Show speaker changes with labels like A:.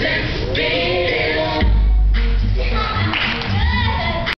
A: Six.